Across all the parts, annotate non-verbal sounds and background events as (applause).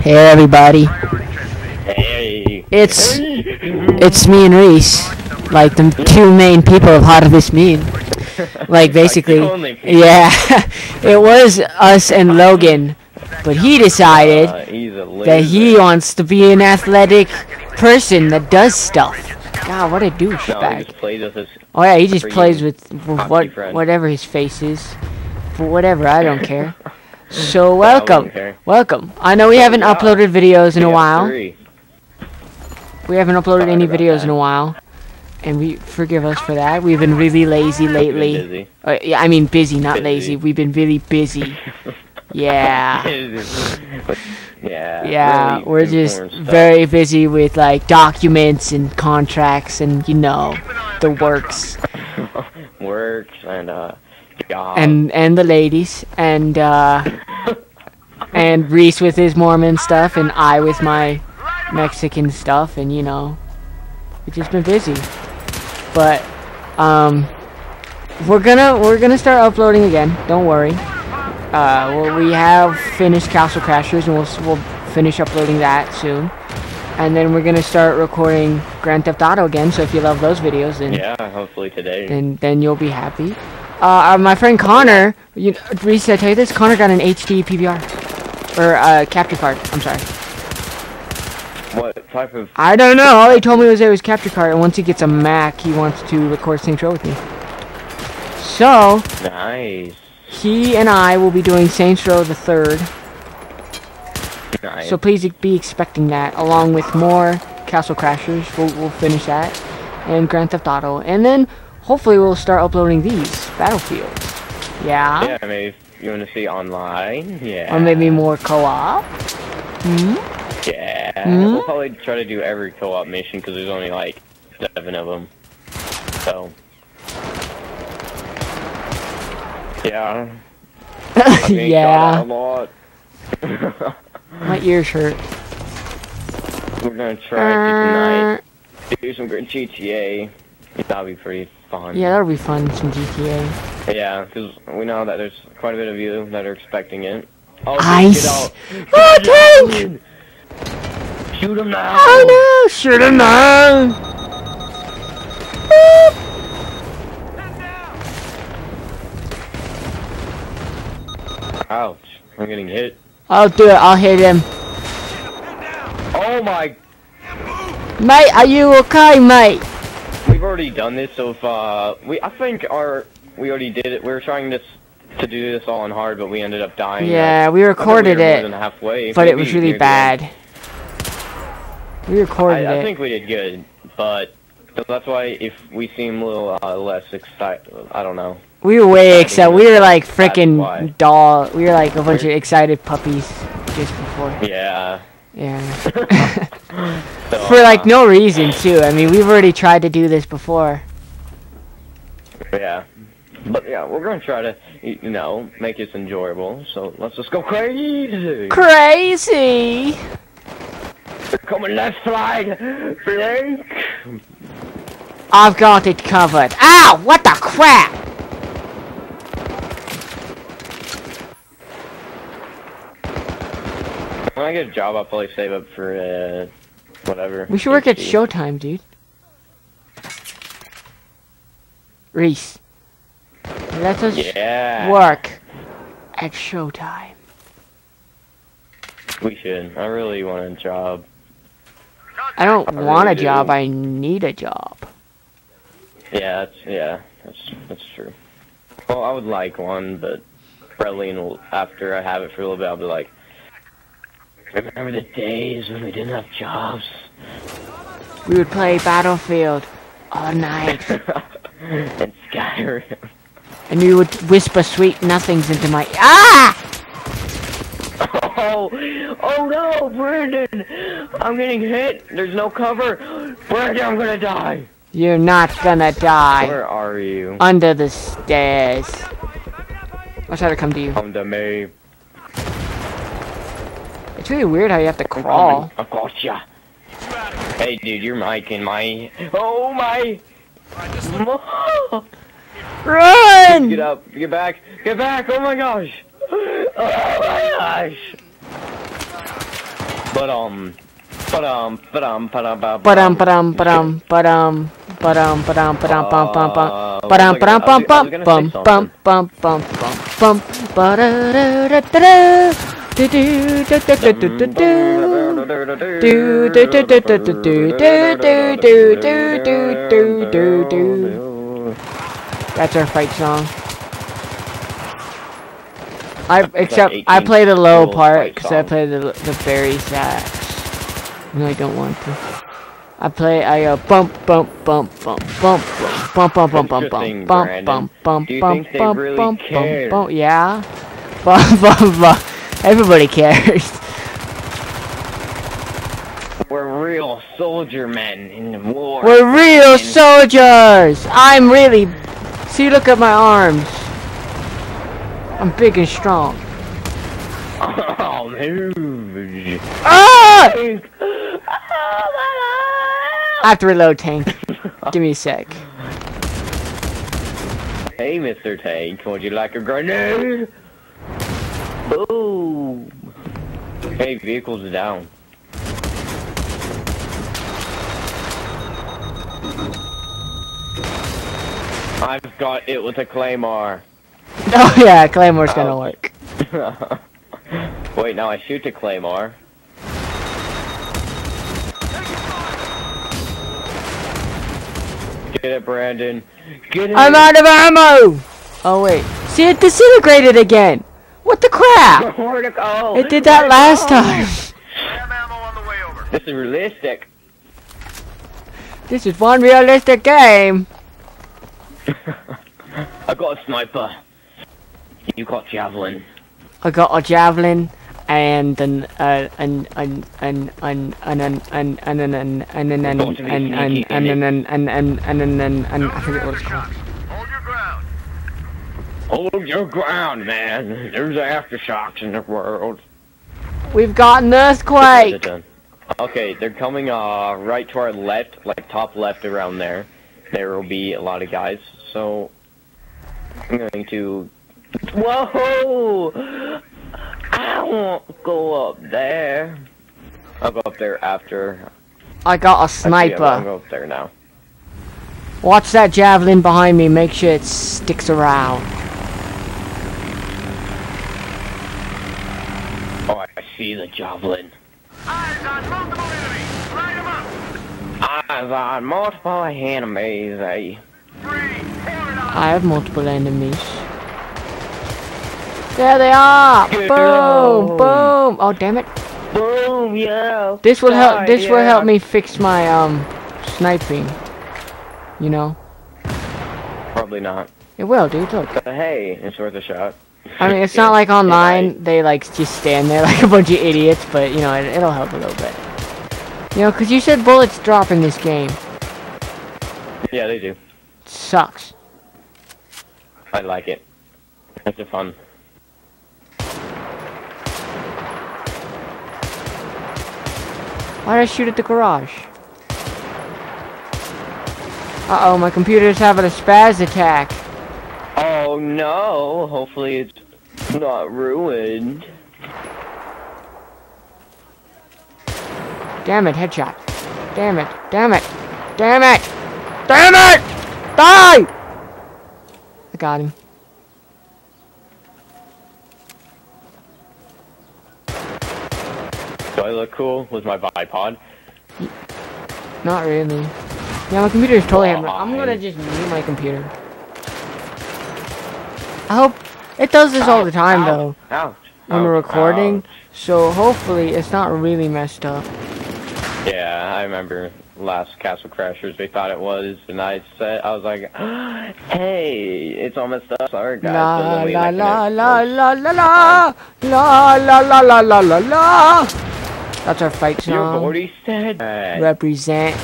Hey everybody, Hey. it's Hey. it's me and Reece, like the two main people of Harvest Moon. (laughs) Like basically, people. yeah, (laughs) it was us and Logan, but he decided Uh, that he wants to be an athletic person that does stuff. God, what a douchebag! just plays with his. Oh yeah, he just plays with, with what friend. whatever his face is, for whatever I don't care. (laughs) So welcome, wouldn't welcome. I know we haven't yeah. uploaded videos in a while. three. We haven't uploaded Sorry any videos that. in a while, and we forgive us for that. We've been really lazy lately. busy. Uh, yeah, I mean busy, not Busy. lazy. We've been really busy. (laughs) Yeah. Yeah. Yeah, really we're just very busy with like documents and contracts and you know the works (laughs) works and uh jobs. and and the ladies and uh (laughs) and Reece with his Mormon stuff and I with my Mexican stuff and you know we've just been busy. But um we're gonna we're gonna start uploading again. Don't worry. Uh, well, we have finished Castle Crashers and we'll we'll finish uploading that soon. And then we're gonna start recording Grand Theft Auto again. So if you love those videos, then yeah, hopefully today. then then you'll be happy. Uh, uh, my friend Connor, you, Reece, did I tell you this? Connor got an HD PVR or uh, capture card. I'm sorry. what type of? I don't know. All he told me was it was capture card, and once he gets a Mac, he wants to record Saints Row with me. So Nice. he and I will be doing Saints Row the third. Nice. So please be expecting that, along with more Castle Crashers. We'll, we'll finish that, and Grand Theft Auto, and then hopefully we'll start uploading these Battlefields. Yeah. yeah, maybe you want to see online. Yeah. Or maybe more co-op. Hmm? Yeah. Hmm? We'll probably try to do every co-op mission because there's only like seven of them. So. Yeah. (laughs) Yeah. A lot. (laughs) My ears hurt. We're gonna try to Uh, tonight do some good GTA. That'll be pretty fun. yeah, that'll be fun. Some GTA. Yeah, because we know that there's quite a bit of you that are expecting it. Oh, Ice. (laughs) Oh, tank! Shoot him now! Oh no! Shoot him now! Ouch! I'm getting hit. I'll do it. I'll hit him. Oh my! Mate, are you okay, mate? We've already done this. So if uh, we, I think our, we already did it. We were trying this to do this all on hard, but we ended up dying. Yeah, we recorded we it, than halfway. but it was really bad. We recorded I, I think we did good, but so that's why if we seem a little uh, less excited, I don't know. We were way excited. We were like freaking doll. We were like a bunch of excited puppies just before. Yeah. Yeah. So, (laughs) (laughs) For like no reason too. I mean, we've already tried to do this before. Yeah. But yeah, we're gonna try to, you know, make this enjoyable. So let's just go crazy. Crazy. They're coming left side, Blake. I've got it covered. Ow! What the crap? I get a job, I'll probably save up for uh, whatever. We should work at Showtime, dude. Reece. Let us Yeah. work at Showtime. We should. I really want a job. I don't I want a really job, do. I need a job. Yeah, that's yeah, that's that's true. Well, I would like one, but probably after I have it for a little bit, I'll be like, remember the days when we didn't have jobs? We would play Battlefield all night, (laughs) and Skyrim. and you would whisper sweet nothings into my ah! Oh, oh no, Branden! I'm getting hit. There's no cover. Branden, I'm gonna die. You're not gonna die Where are you? under the stairs. I'll try to come to you. Come to me. It's really weird how you have to crawl. I got ya. Hey, dude, you're mic in my. Oh my! Run! Get up! Get back! Get back! Oh my gosh! Oh my gosh! But um, but um, but um, but um, But um, but um, but um, but um, but um, but um, but um, bum, bum, bum, but um, but um, bum, bum, bum, bum, bum, bum, bum, bum, ba da da da da da. Do do do do do do do do. Do do do do do do do do do do do do do do. That's our fight song. I except I play the low little part fight because I song. play the the bari sax. No, I don't want to. I play I go bump bump bump bump bump bump bump bump bump Interesting, bump bump Branden. bump bump Do you bump think they bump really bump care? bump bump yeah. Bump bump bump. Everybody cares. (laughs) We're real soldier men in the war. We're real soldiers. I'm really. See, look at my arms. I'm big and strong. Oh, move. Ah! (laughs) I have to reload tank. (laughs) Give me a sec. Hey, Mr. Tank, would you like a grenade? Boom. Hey, vehicles down. I've got it with a claymore. (laughs) Oh yeah, Claymore's gonna Ouch. work. (laughs) Wait, now I shoot a claymore. Get it, Branden. Get it. I'm out of ammo. Oh wait, see it disintegrated again. What the crap? Where'd it did that last time. Have ammo on the way over. This is realistic. This is one realistic game. I got a sniper. You got javelin. I got a javelin and an uh, an an an an an an an an an an an an an Don't be an an sneaky, an an an an an an an an an I forget what it's called. Hold your ground. Hold your ground, man. There's aftershocks in the world. We've got an earthquake. Okay, they're coming uh right to our left, like top left around there. There will be a lot of guys, so I'm going to. Whoa! I won't go up there. I'll go up there after. I got a Actually, I'll sniper. go up there now. Watch that javelin behind me. Make sure it sticks around. Oh, I see the javelin. Eyes on multiple enemies. Light them up. Eyes on multiple enemies, eh? Three. Pour it on. I have multiple enemies. There they are! Get Boom! down. Boom! Oh damn it! Boom, yeah. This will help. Die, This will help me fix my um sniping. You know, Probably not. it will, dude. Look. But hey, it's worth a shot. I mean, it's Yeah. not like Yeah, online they like just stand there (laughs) like a bunch of idiots, but you know, it, it'll help a little bit. You know, 'cause you said bullets drop in this game. Yeah, they do. sucks. I like it. It's fun. Why did I shoot at the garage? Uh oh, my computer's having a spaz attack. Oh no! Hopefully it's not ruined. Damn it, headshot. Damn it, damn it, damn it, damn it! Die! I got him. Do I look cool with my bipod? Not really. Yeah, my computer is totally having. I'm gonna just mute my computer. I hope it does this all the time though Ouch! when we're recording. So hopefully it's not really messed up. Yeah, I remember last Castle Crashers. They thought it was, and I said, I was like, (gasps) "Hey, it's all messed up." Sorry, guys. La but then we la la la la la la la la la la la la la. That's our fight song. already said that. Represent.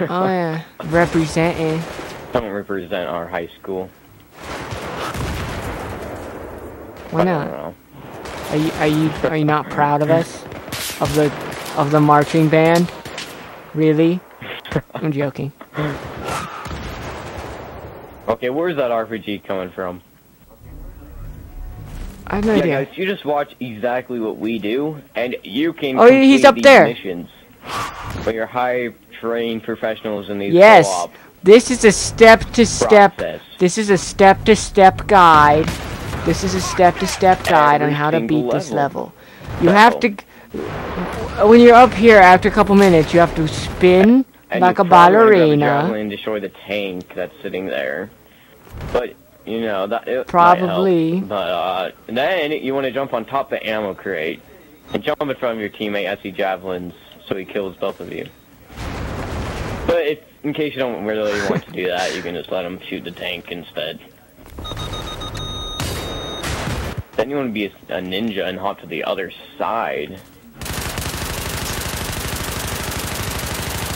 Oh yeah, (laughs) representing. Don't represent our high school. Why know. Are you are you are you not proud of us? Of the of the marching band? Really? I'm (laughs) joking. Okay, where's that RPG coming from? I have no Yeah, idea. guys, you just watch exactly what we do, and you can. Oh, he's up these there. Missions. But you're high trained professionals in these Yes. This is a step-to-step. process. This is a step-to-step guide. This is a step-to-step guide on how to beat this level. level. You have to. When you're up here, after a couple minutes, you have to spin And like a probably wanna grab a ballerina. and destroy the tank that's sitting there. But you know that Probably. help. But uh, then you want to jump on top of the ammo crate and jump in front of your teammate as he javelins, so he kills both of you. But if, in case you don't really want to do that, you can just let him shoot the tank instead. Then you want to be a, a ninja and hop to the other side.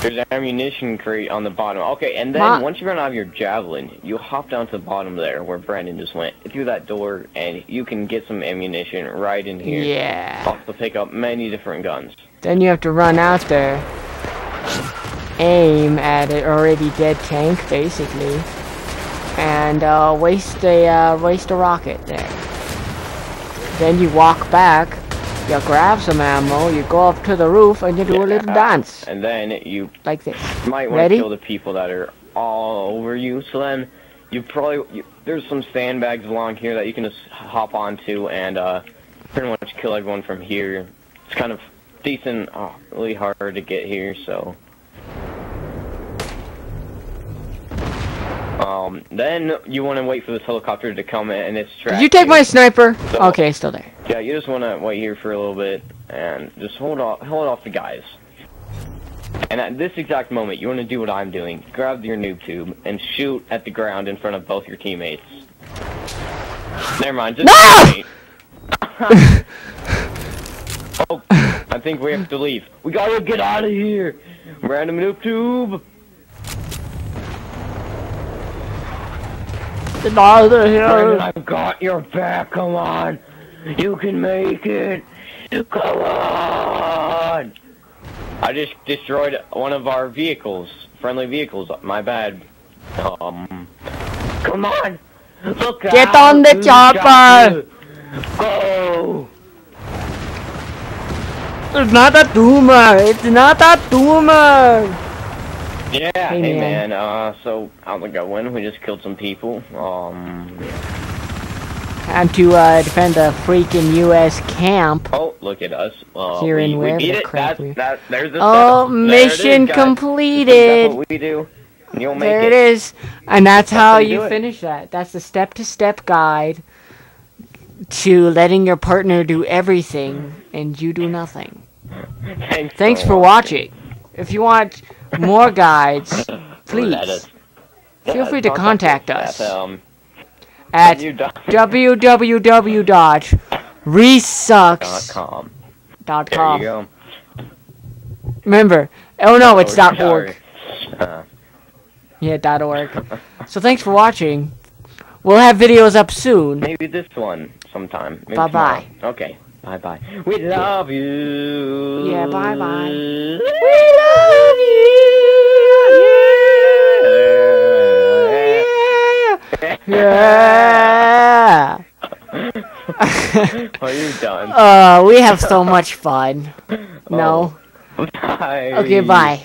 There's an ammunition crate on the bottom. Okay, and then Ma- once you run out of your javelin, you hop down to the bottom there where Branden just went through that door, and you can get some ammunition right in here. Yeah. Also pick up many different guns. Then you have to run out there, aim at an already dead tank, basically, and uh, waste a uh, waste a rocket there. Then you walk back, you grab some ammo, you go up to the roof, and you do a little dance And then you like this. might want Ready? to kill the people that are all over you. So then you probably you, there's some sandbags along here that you can just hop onto and uh, pretty much kill everyone from here. It's kind of decent, oh, hard to get here. So um, then you want to wait for this helicopter to come in and it's Did you take my sniper? Okay, still there. yeah, you just want to wait here for a little bit and just hold off, hold off the guys. And at this exact moment, you want to do what I'm doing. Grab your noob tube and shoot at the ground in front of both your teammates. Never mind, just No! (laughs) oh, I think we have to leave. We gotta get out of here. Random noob tube. Get out of here. I've got your back. Come on. You can make it. Come on. I just destroyed one of our vehicles. Friendly vehicles. My bad. Um. Come on. Look Get out, on the chopper. Go. It's not a tumor. It's not a tumor. Yeah, Hey, hey, man. man. Uh, so how'd it go? When we just killed some people. Um. Time to uh, defend the freaking U.S. camp. Oh, look at us. Uh, Here we, in we wherever beat the it. crap That, that, there's the Oh. Mission completed. That's what we do. You'll make There it. it is. And that's how how you finish that. That's the step-to-step guide to letting your partner do everything and you do nothing. (laughs) Thanks, Thanks for watching. If you want more guides, (laughs) please feel free to contact us at, um, (laughs) www.resucks.com. dot com. There you go. Remember, oh no, it's dot .org. Uh, Yeah, dot .org. (laughs) So thanks for watching. We'll have videos up soon. maybe this one sometime. Maybe Bye-bye. tomorrow. Okay. Bye bye. We love you. Yeah, bye-bye. We love you. Yeah. Yeah. Are you done? (laughs) Uh, we have so much fun. No. (laughs) Bye. Okay, bye.